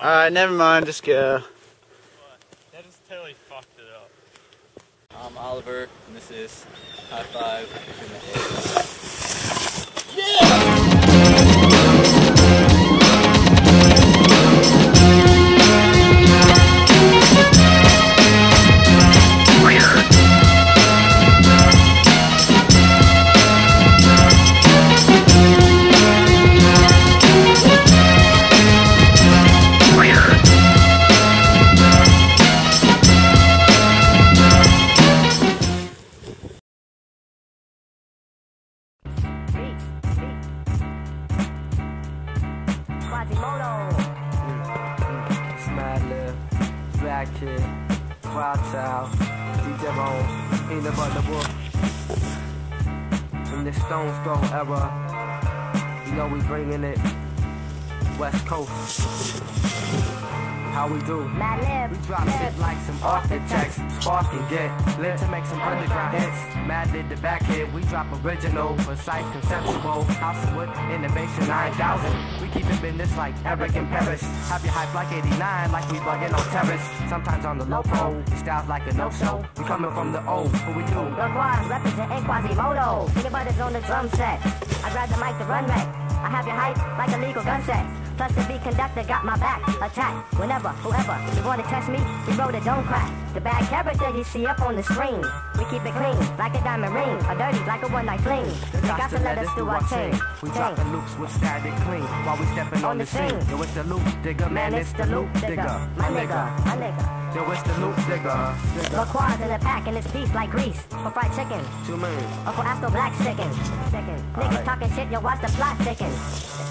Alright, never mind, just go. That just totally fucked it up. I'm Oliver, and this is High Five Quasimodo. Smad Lip, Black Kid, Wild Child, DJ Bone, Peanut Butter Wolf. In the Stones Throw era, you know we bringing it West Coast. How we do? Madlib. We drop shit like some architects, spark and get lit to make some underground hits. Mad did the back hit, we drop original, precise, conceptual. House of Wood, Innovation 9000. We keep it business like Erick and Parrish. Have your hype like 89, like we bugging on terrace. Sometimes on the low pro, your styles like a no show. We coming from the O, what we do? Requires representing Quasimodo. Peanut butter's on the drum set. I grab the mic to run wreck. I have your hype like a legal gun set. Plus the beat conductor got my back. Attack whenever, whoever you wanna test me, we roll the don't crack. The bad character you see up on the screen. We keep it clean like a diamond ring, or dirty like a one night fling. You got to let us do our thing. We dropping loops with static clean while we stepping on, On the scene. scene. Yo, it's the loop digger, man, it's the loop digger. My nigga, my nigga. Yo, it's the loop digger. digger. Laquaz in the pack and it's beast like grease. For fried chicken, Two minutes. or for Astro Black sticking. Sticking. Niggas talking shit, yo, watch the plot thicken.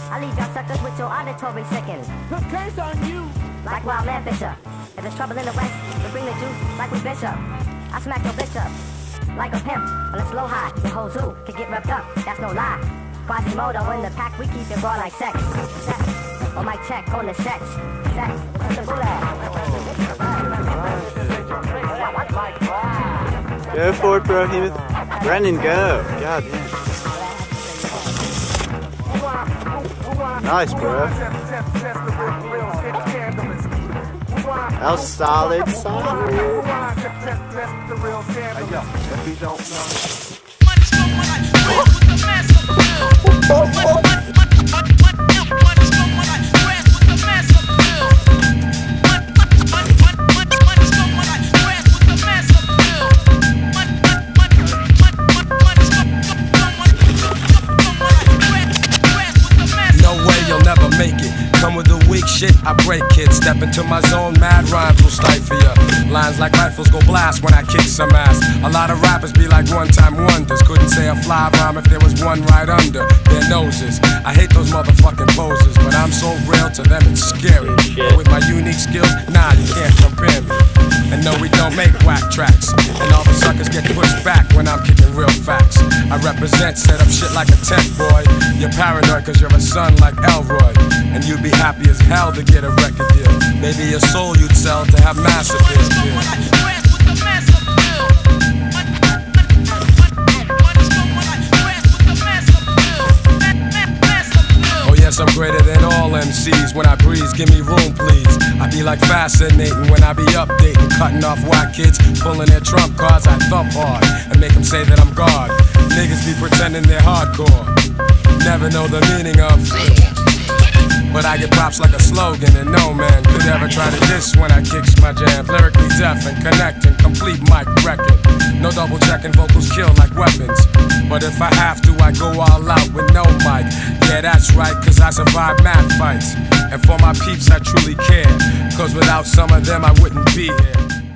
I leave y'all suckers with your auditory sicken. The case on you. Like Wild Man Fischer. If there's trouble in the West, we bring the juice like we Bishop. I smack your bitch up. Like a pimp on a slow high. The whole zoo can get ripped up, that's no lie. Quasimodo in the pack, we keep it raw like sex. Sex. On my check on the sex. Sex. What's the Go for it, bro. He was... Brennan, go. God damn. Nice, bro. That was solid, solid. Shit, I break it. Step into my zone, mad rhymes will stifle ya. Lines like rifles go blast when I kick some ass. A lot of rappers be like one time wonders. Couldn't say a fly rhyme if there was one right under their noses. I hate those motherfucking poses, but I'm so real to them it's scary. But with my unique skills, nah, you can't compare me. And no, we don't make whack tracks. And all the suckers get pushed back when I'm kicking real facts. I represent, set up shit like a tent boy. You're paranoid cause you're a son like Elroy. And you'd be happy as hell to get a record deal. Maybe your soul you'd sell to have mass appeal. Oh yes, I'm greater than all MCs. When I breeze, give me room, please. I be like fascinating when I be updating, cutting off white kids, pulling their trump cards. I thump hard and make them say that I'm God. Niggas be pretending they're hardcore, never know the meaning of. But I get props like a slogan, and no man could ever try to diss when I kicks my jam. Lyrically deaf and connecting, complete mic wrecking. No double checking, vocals kill like weapons. But if I have to, I go all out with no mic. Yeah, that's right, cause I survive mad fights. And for my peeps, I truly care. Cause without some of them, I wouldn't be here.